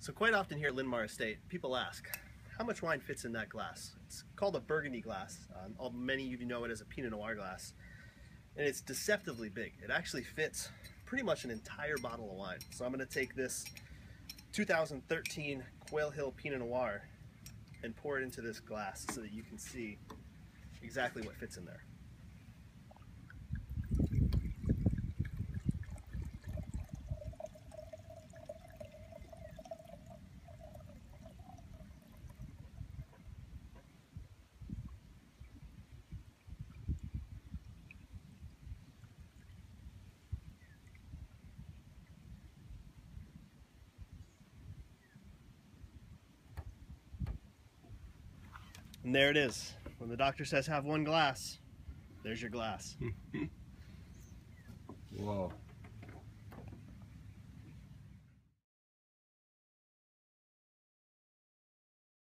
So quite often here at Lynmar Estate, people ask, how much wine fits in that glass? It's called a Burgundy glass. Um, many of you know it as a Pinot Noir glass. And it's deceptively big. It actually fits pretty much an entire bottle of wine. So I'm going to take this 2013 Quail Hill Pinot Noir and pour it into this glass so that you can see exactly what fits in there. And there it is. When the doctor says have one glass, there's your glass. Whoa.